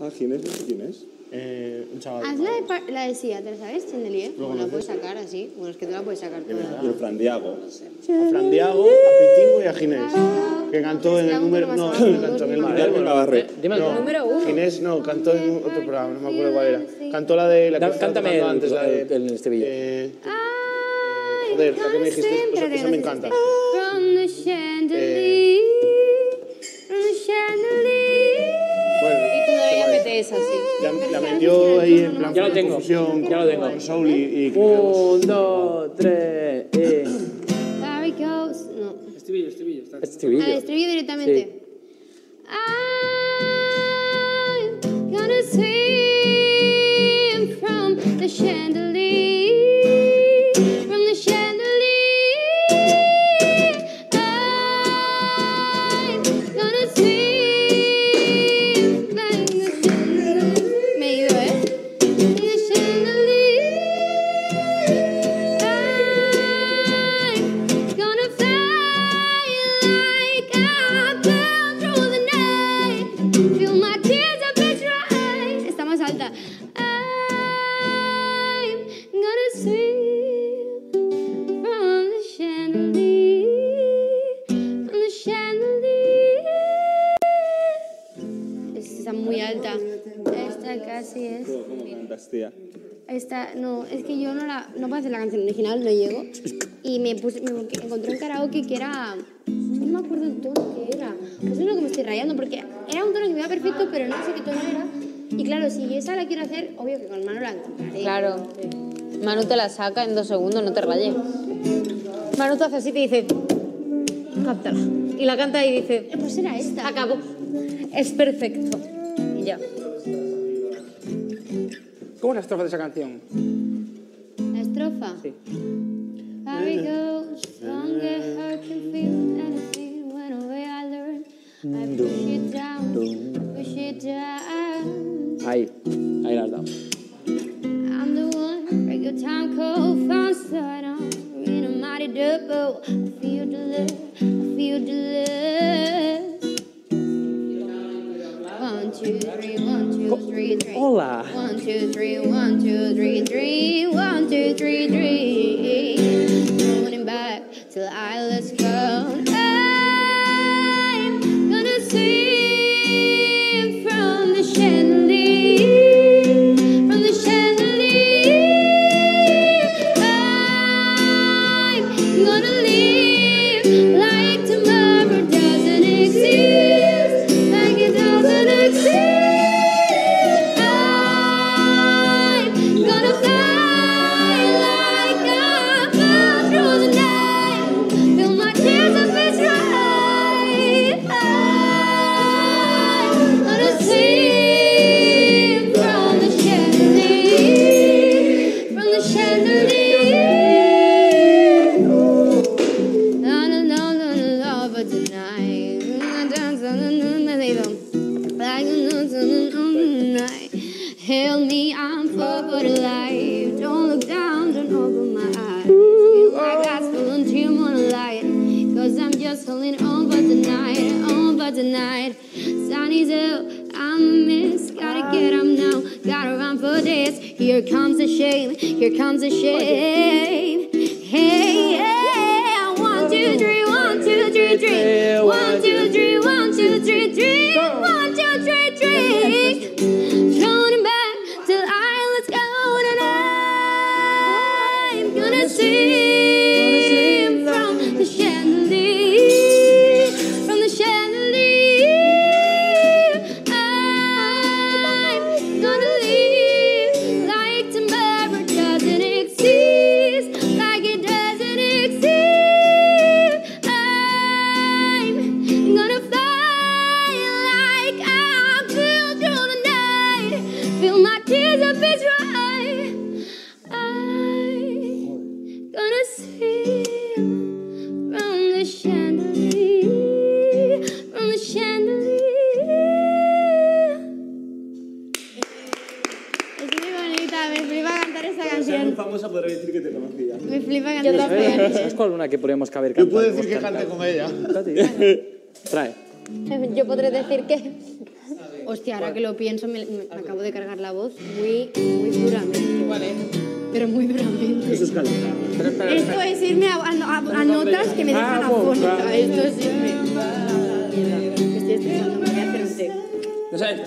Ah, Ginés, no sé quién es. Eh, un chaval. Haz la de, la de ¿te la sabes, Chandelier? No la puedes sacar así. Bueno, es que tú la puedes sacar toda. Y el Fran Diago. A Fran Diago, a Pitingo y a Ginés. Que cantó en el número. No, no cantó en el. Guillermo Navarre. Dime el Número uno. Ginés no, cantó en otro programa, no me acuerdo cuál era. Cantó la de la que Da- estaba cántame tocando el- antes, la de. el- el estribillo. eh, Ay, joder, la que me dijiste, no me encanta. From the chandelier, from the chandelier. Así. la, la metió ahí en plan Ya lo tengo, confusión ya lo tengo. Soul y. y Un, dos, tres, y... It goes. No. Estribillo, estribillo. Está. Estribillo. Al estribillo directamente. I'm Está muy alta. Esta casi es. Esta, no, es que yo no la, no puedo hacer la canción original, no llego. Y me puse, me encontré un karaoke que era, no me acuerdo el tono que era. Eso es lo que me estoy rayando, porque era un tono que me iba perfecto, pero no sé qué tono era. Y claro, si esa la quiero hacer, obvio que con mano la encontraré. Claro. Manu te la saca en dos segundos, no te rayes. Manu te hace así y te dice, cántala. Y la canta y dice, Eh, Pues era esta. acabó. Es perfecto. Ya. ¿Cómo es la estrofa de esa canción? La estrofa. Sí. It goes, stronger heart can feel anything when away I learn. I push it down, push it down. Ahí, ahí la has dado. I'm the one, break your time cold, found on. In a mighty double, I feel the love, One, two, three, one, two, three, three. Hola. One, two, three, one, two, three, three, one, two, three, three. Running back till I let's go. For life. Don't look down, don't open my eyes. Feel like I spilled tear on the light. Cause I'm just holding on for tonight, on for tonight. Sun is out, I'm miss. Gotta get up now, gotta run for this. Here comes the shame, here comes the shame. Hey, yeah, one, two, three, one, two, three, three. One, two, three, one, famosa podría decir que te conocía. Me flipa cantar esta canción. ¿Sabes cuál una que podríamos caber Yo cantar? puedo decir que cante con ella. Trae. Yo podré decir que... Hostia, ahora que lo pienso, me, me acabo de cargar la voz muy, muy duramente. ¿Cuál es? Pero muy duramente. Eso es calentar. Esto es irme a, notas que me dejan afónica. Esto es irme. Estoy estresando, me voy a hacer un té. No sabes.